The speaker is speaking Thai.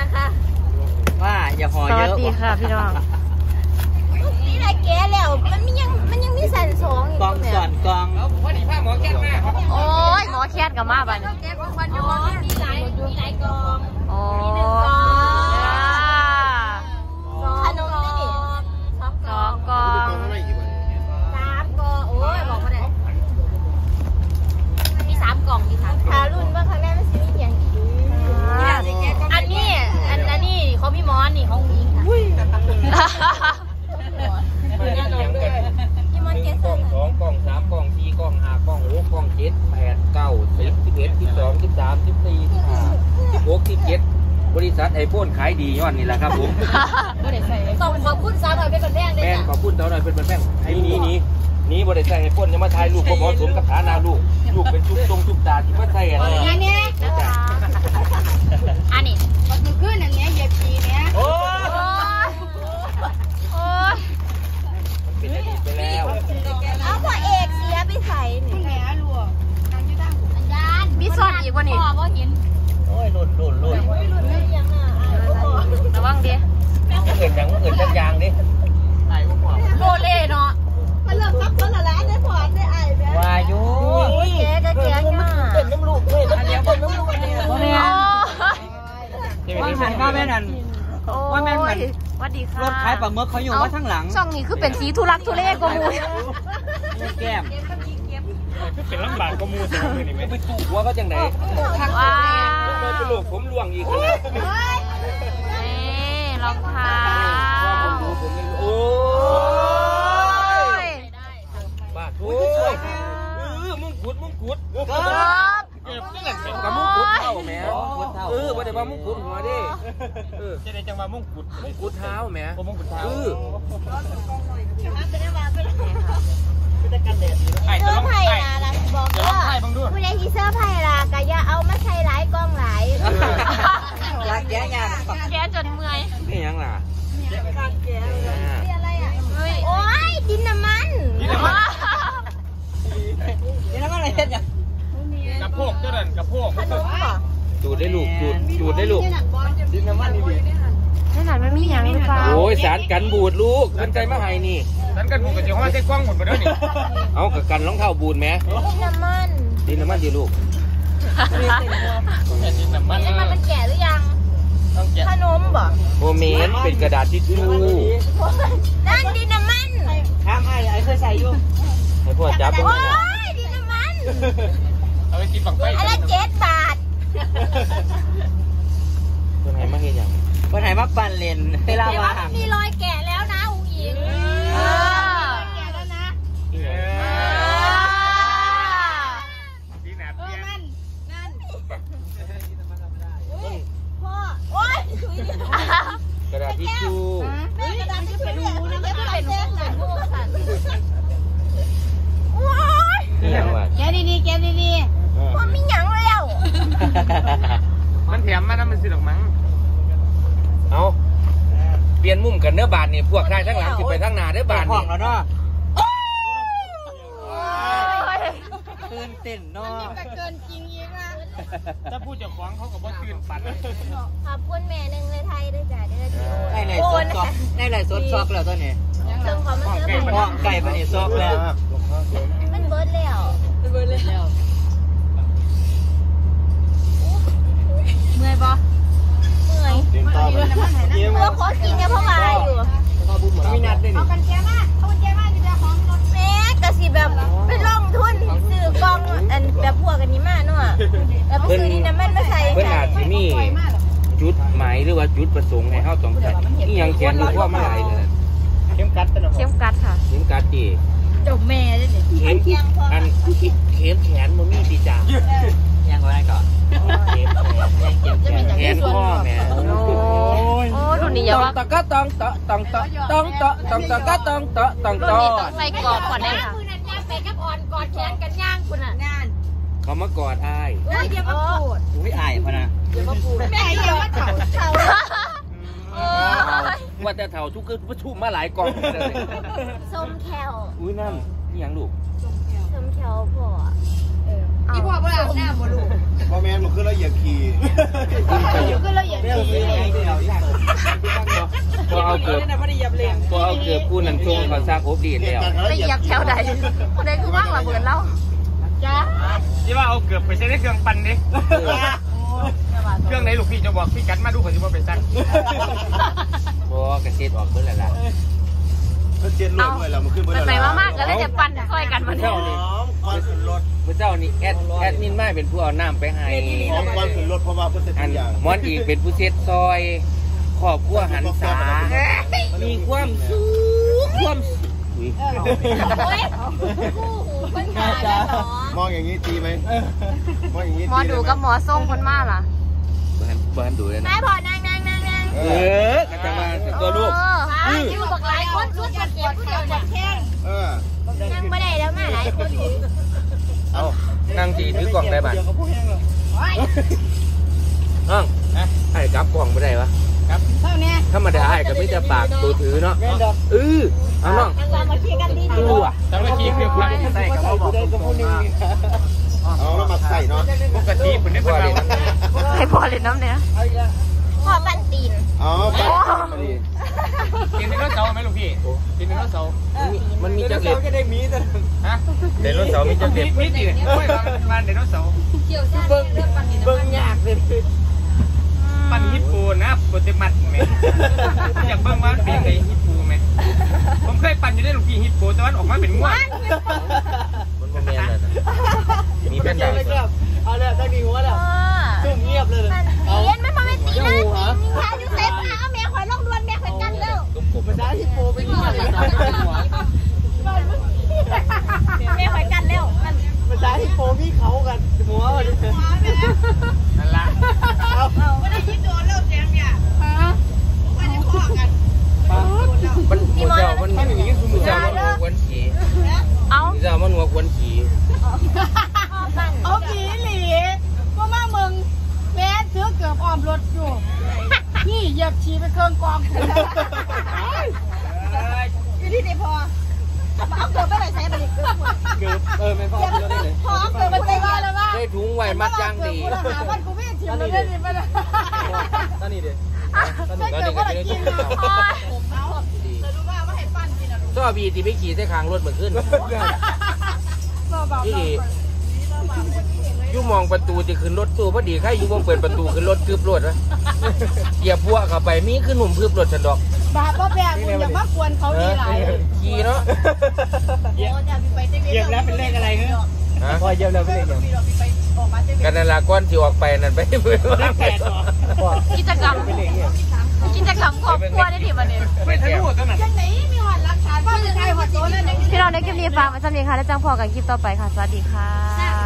นะคะ ว่าอย่าห่อสเยวัสอะดีค่ะพี่น้องนี่แหละแกแล้ว มันมียังมันยังมีสันสองอีกกองสอนกองโอ้ยหมอแคทกับมาบัดนแกก็ควันอยู่มีหลายมีหลายกองโอ้ มีหนึ่งกอง จ้า ขนมนี่นี่สองก ส อ อง งกอง สามกองโอ้ยบอกมาได้มีสามกล่องมีสามทารุ่นว่าข้างในมันสิมีอย่างอีก อ่า อันนี้อันอันนี้เขาพี่มอนนี่ของอิงค่ะพี่มอนเกส กล่องสองกล่องสามกล่องสี่กล่องห้ากล่องหกกล่องเจ็ดแปดเก้าสิบสิบเอ็ดสิบสองสิบสามสิบสี่สิบห้าสิบหกสิบเจ็ดบริษัท ไอโฟนขายดีย้อนนี่แหละครับผมส่งขอบคุณสาวหน่อยเป็นคนแรกเลยแม่นจ้ะขอบคุณเต่าหน่อยเป็นแม่งไอ้นี้นี้นี้บริษัทไอโฟนจะมาถ่ายรูปพอสมกับฐานาลูก ลูกเป็นชุบตรงชุบตาที่มาใส่อะไรอันนี้นะคะอันนี้มันคือขึ้นอย่างเงี้ยเหยียบปีเนี้ย โอ้ โอ้ยโอ้ย เป็นอดีตไปแล้ว เอาพ่อเอกเสียไปใส่นี่แหมรัวอันยาน มีซอสอีกวะนี่ พ่อว่าเห็น โอ้ยหลุดหลุดหลุด รุ่นไม่ยังอะ ระวังดิ เกิดอย่างเกิดจังยางดิ โลเล่เนาะมันเริ่มซับซ้อนละได้พอได้ไอ้แม่ วายุ แกก็แกง่ะ เป็นน้ำลูกเลยมันเลี้ยงเป็นน้ำลูกเนี่ย โอ้ย ว่าหันว่าแม่นั่นว่าแม่นมันสวัสดีค่ะรถขายปลาหมึกเขาอยู่ว่าทั้างหลังช่องนี้คือเป็นสีทุลักทุเลกว่าหมูแก้มเป็นลำบากก็มูสมือนี่ไหมไปตู่หัวเขาจังไหนว้าเลยเป็นลูกผมล่วงอีกแล้วนี่รองเท้า โอ้ โอ้ ย ย บ้าโอ้ยเออมึงขุดมึงขุด ครบ เก็บนี่แหละเก็บกับมึงขุดเท่าแม่เออบ่ได้ว่ามึงขุดหัวดิ เออจะได้จังหว่ามึงขุดมงขุดเท้าแม่มงขุดเท้าเออเสื้อไผ่ละล่ะบอกว่าผู้ใดที่เสื้อไผ่ละก็อย่าเอามาใส่หลายกล้องหลายรักแย่ยานแกจนเมื่อยนี่ยังล่ะอะไรอะเฮ้ยโอ้ยดินน้ำมันนี่แล้วมันอะไรเนอย่างกระโพกเจ้าเดันกระโพกขนมเหรอจูดได้ลูกจูดจูดได้ลูก ดินน้ำมันนี่ดิขนาดไม่มีหยังหรือเปล่าโอ้ยสารกันบูดลูกกันใจมาให้นี่สารกันบูดกับเจ้าห้องใช้กล้องหมดไปแล้วนี่เอากับกันรองเท้าบูดแม่ดินน้ำมันดินน้ำมันดิลูกดินน้ำมันดินน้ำมันมันแก่หรือยังขนมบ่โมเมนต์เป็นกระดาษทิชชู่นั่นดินน้ำมันข้ามไอ้ไอ้เคยใส่อยู่ให้พ่อจับตรงโอ้นี้ยดินน้ำมันเอาไปกินฝังไฟอันละเจ็ดบาทตัวไหน มาเห็นอย่างวันไหนมาปั่นเลนเวลาแต่ว่าว่ามันมีรอยแก่แล้วนะอุ๋งอิง เออ แก่แล้วนะ ที่แหนบเพี้ยน พ่อ โอ้ย กระดาษทิชชู่ แม่กระดาษที่เป็นรูนะไม่เป็นเส้นหลังลูกสันโอ้ย นี่ยังวะ แกดีๆแกดีๆพ่อมีหยังแล้ว มันแถมมานะมันสิดอกมั้งเอาเปลี่ยนมุมกัน เนื้อบานนี่พวกนายทั้งหลังสิไปทั้งหน้าเนื้อบานห้อนี่งแล้วเนาะตื่นเต้นเนาะเกินจริงอีกนะถ้าพูดจากขวางเขากับว่าตื่นปันขอบคุณแม่หนึ่งเลยไทยด้วยจ้ะเด้อที่ได้ไหนสดซอกได้ไหนสดซอกแล้วตัวนี้เติมความมาซื้อผห้องไก่ปะนี่ซอกแล้วมันเบิร์ดแล้วเบิร์ดแล้วเมื่อยปะ เดินต่อไปเมื่อขอกินเนี่ยพ่อมาอยู่มีนัดด้วยนี่กันแก้มาเอากันแก้มาจะไปของรถแม่กะสิแบบไปลงทุนซื้อกองอันแบบพวกอันนี้มาเนาะแล้วไปซื้อนี่น้ำมันมาใส่เพื่อนอาจจะมีจุดหมายหรือว่าจุดประสงค์ให้เขาต้องการนี่ยังแขนรู้ว่าไมาหลเลยเข้มกัดตะนะเข้มกัดค่ะเข้มกัดดีจบแม่เลยเนี่เข็มอันเข็มแขนมันมีดีจ้า ไงก่อนเข็มแขนแขนข้อแม่โอ้ยโอ้ดูนี่อย่าว่าตองตะกะตองตะตองตะตองตะตองตะกะตองตะตองรุ่นตอนี้ต้องใส่กรอบก่อนได้ค่ะคุณนั่นย่างไปกับอ่อนกอดแขนกันย่างคุณอะงานเขามากอดอ้ายโอ้ยอย่ามาพูดอุ้ยอายพะนะแม่อย่ามาเถ่าเถ่าโอ้ยว่าแต่เถ่าทุกคือประชุมมาหลายกองเลยส้มแคลอุ้ยนั่นนี่ยังลูกส้มแคลพ่อ อีพ่อพ่อแม่มันขึ้นแล้วเหยียบขี่ขึ้นไปเยอะก็เราอย่าเรื่องดีซื้อไงเอาเกือบพอเอาเกือบคู่นั้นทรงเขาซากอบดีดแล้วไปเหยียบแถวใดคนใดคือว่างระเบิดเล่าที่ว่าเอาเกือบไปใช้ในเครื่องปั่นดิเครื่องไหนลูกพี่จะบอกพี่กัดมาดูเขาจะว่าเป็นสั้นพอกระเซ็ดออกเบิ่แล้วล่ะก็เจ็ดรถด้วยแล้วมันขึ้นมันไปมากๆก็เลยจะปั่นช่ เจ้านี่แอดแอดมินมาเป็นผู้เอาน้ำไปให้หอมควันขึ้นรถเพราะว่าเพื่อนอัทุนกอย่างมอนอีกเป็นผู้เช็ดซอยครอบครัวหันษามีความสุขความสุขอุ๊ยโอ้ยคู่หูคนงานแล้วเหรอมองอย่างนี้ตีไหมมองอย่างนี้หมอดูกับหมอส่งคนมาล่ะบ้านบ้านดูเลยนายนะพอนางนางนางนางเออกระจังมาตัวลูกอ่าอยู่บอกหลายคนชุดกันเก็บผู้เดียวเนี่ยแข้งเออยังไม่ได้แล้วมาหลายคนอยู่เอา นั่งทีถือกล่องได้บ้านน้องไอ้กลับกล่องไม่ได้วะเท่านี้ธรรมดาไอ้ก็ไม่จะปากตัวถือเนาะเออเอาน้องทางเรามาเคลียร์กันดีดูอะแต่เมื่อกี้คือพันใส่กับเขาบอกเอาแล้วมาใส่เนาะปกติผมได้เป็นว่าเราเด็กให้พอเลยน้ำเนี่ย พ่อปั้นตีนเอาไปกินในรถเสาไหมลูกพี่กินในรถเสามันมีจักรเล็บฮะเดี๋ยวรถเสามีจักรเล็บมีดิไม่มาในรถเสาเบิ้งเบิ้งยากเลยปั่นฮิปโปนะโปรเตมัดไหมอยากเบิ่งว่าเป็นยังไงฮิปโปไหมผมเคยปั่นอยู่ได้ลูกพี่ฮิปโปแต่ว่าออกมาเป็นง่วง มันบ่แม่นเลยนะมีเป็นดาว พ่อตุ่มเงียบเลยมันเรียนไม่พอไม่ตีนะตีนอยู่เซฟเอาแม่ขอยลงดวนแม่ขอยกันเร็ว ตุ้มกบมันได้ แม่ขอยกันเร็วมัน นั่นละมันหมูเจ้ามันหมูเจ้ามันหัวควนขี่เอ้ามูเจ้ามันหัวควนขี่ เอาผีหลีก็มามึงแม่ซื้อเกือบออมรถอยู่นี่เหยียบฉีไปเครื่องกอง อยู่ที่ไหนพอเอาเกิดไปไหนใส่ไปอีก เกือบเออไม่พอเดี๋ยวนี้เลย พอเกิดไปไหนว่าแล้วว่า ได้ ถุงไว้มัดยางดีกูหาวันกูไม่ชิมเลยนี่มันตอนนี้เด็ตอนนี้ก็ได้กินแล้วก็บีที่ไปขี่ใส่คางรถเหมือนขึ้นที่ยู่มองประตูจะขึ้นรถตู้พอดีใครอยู่วงเปิดประตูขึ้นรถคืบรถวะเหยียบพวกเข้าไปมีขึ้นหนุ่มคืบรถฉันดอกบาปว่าแบบมึงอย่ามากวนเขาเอดีอหลายขี่เนาะเหยียบแล้วเป็นเลขอะไรเงี้ย ฮะพอเหยียบแล้วเป็นเลขยังกันนั่นละก้อนที่ออกไปนั่นไปเพื่อนเลขแปดหรอกิจกรรมเป็นเลขเนี่ยกิจกรรมครอบครัวได้ดีวันนี้ไม่ทะลุตอนนั้นจังไหนมีหอดหลักฐานว่าเป็นใครหอดโตนั่นเองพี่น้องในคลิปนี้ฟังไว้สำเนียงค่ะ แล้วจังพอกันคลิปต่อไปค่ะ สวัสดีค่ะ